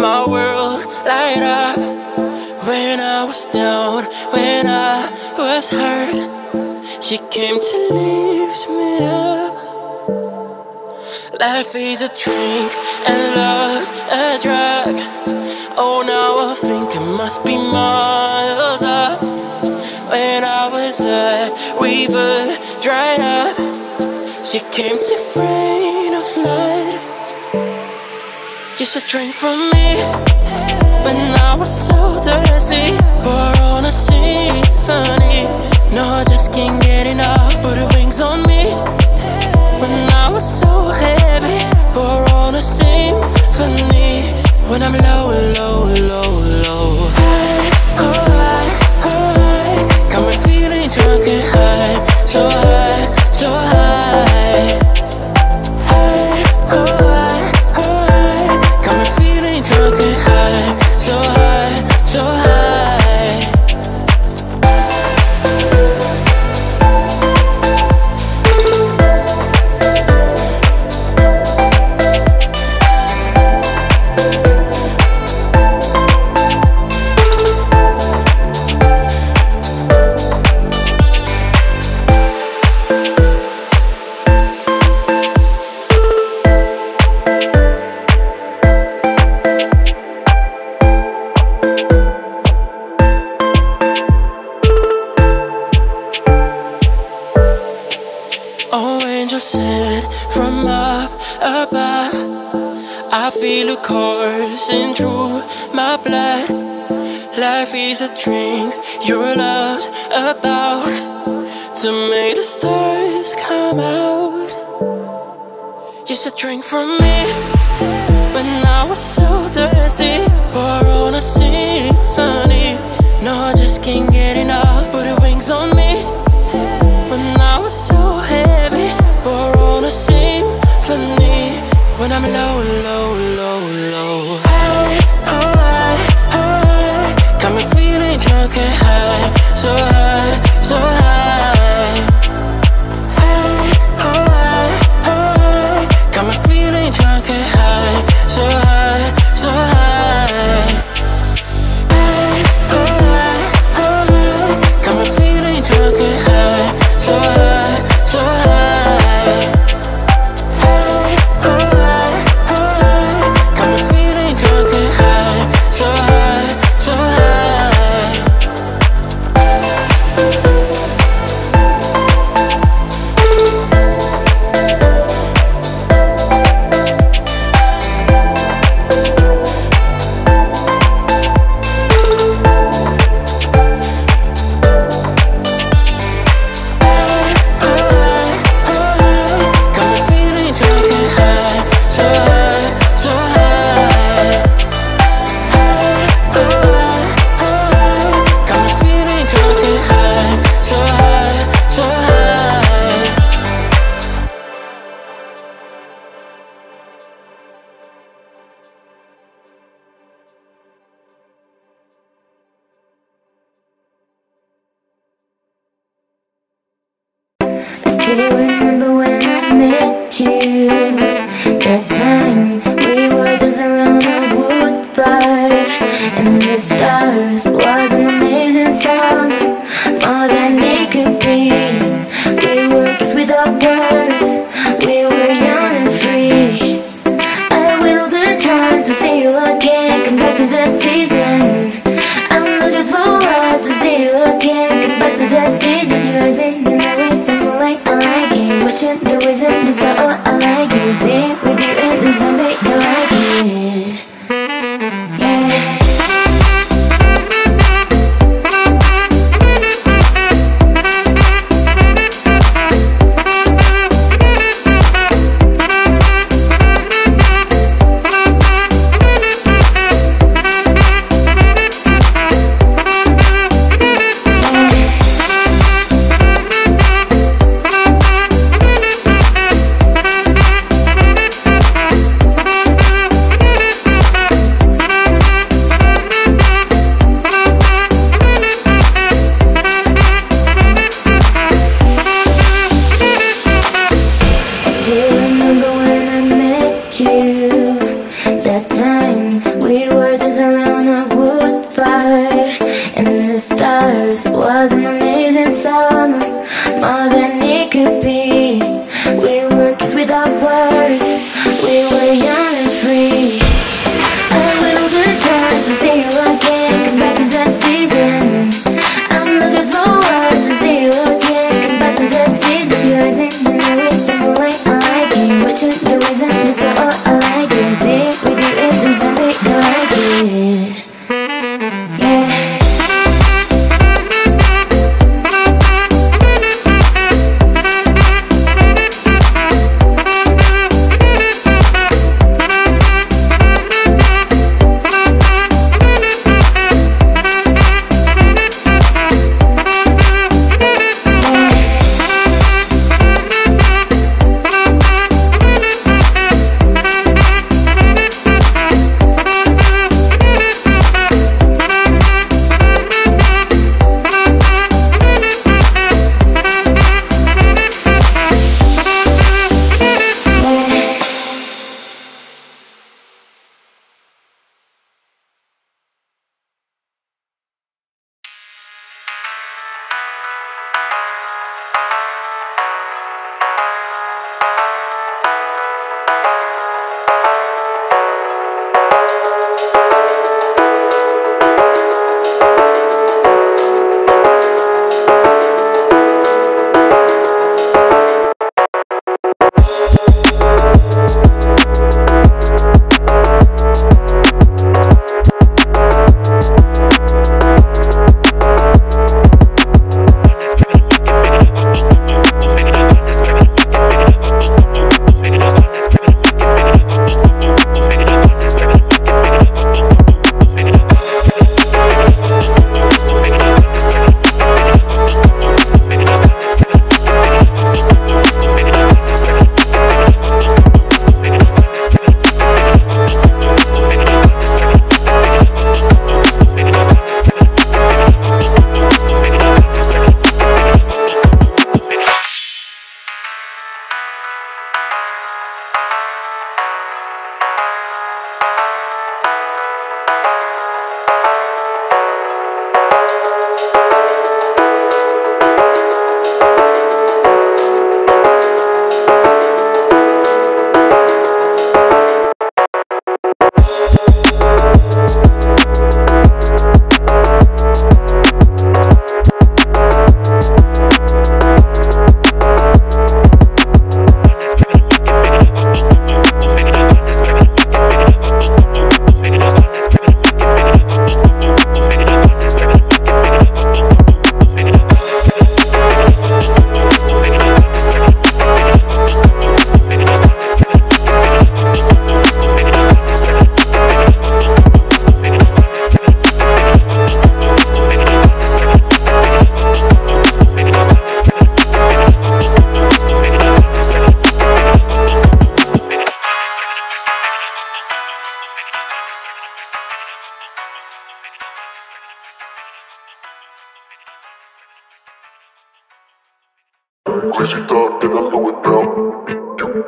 my world light up. When I was down, when I was hurt, she came to lift me up. Life is a drink and love's a drug. Oh, now I think it must be miles up. When I was a river dried up, she came to rain of flood. Used to drink from me when I was so thirsty. Pour on a symphony. No, I just can't get enough. Put wings on me when I was so heavy. Pour on a symphony when I'm low, low, low, low. High, oh, high, high. Got me feeling drunk and high, so high, Life is a drink, your love's about to make the stars come out. Used to drink from me when I was so thirsty. Pour on a symphony. No, I just can't get enough. Put the wings on me when I was so heavy. Pour on a symphony when I'm low, low, low, low. I still remember when I met you. That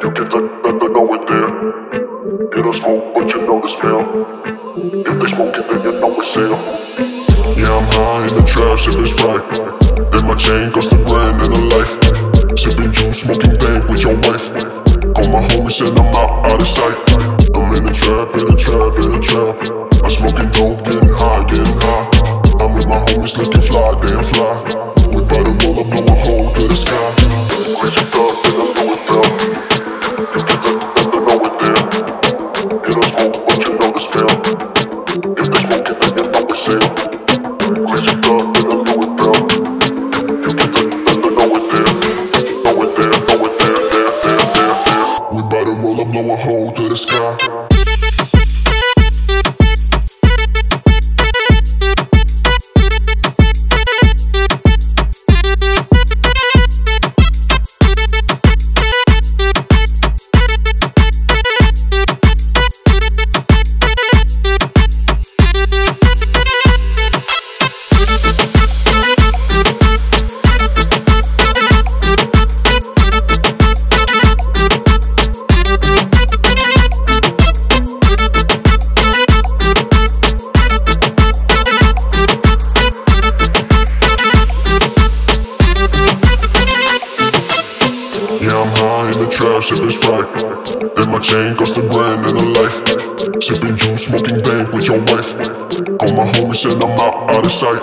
You, you can let, let, let know it there. It don't smoke, but you know the smell. If they smoking, then you know it's sale. Yeah, I'm high in the trap, sipping Sprite. And my chain cost a grand and a life. Sipping juice, smoking dank with your wife. Call my homies and I'm out, out of sight. I'm in the trap, in the trap, in the trap. I'm smoking dope, getting high, getting high. I'm with my homies looking fly, damn fly. We bout to roll up, blow a hole to the sky. sipping Sprite And my chain cost a grand and a life. Sipping juice, smoking dank with your wife. Call my homies and I'm out, out of sight.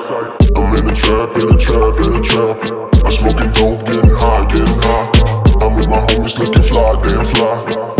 I'm in a trap, in a trap, in a trap. I'm smoking dope, getting high, getting high. I'm with my homies looking fly, damn fly.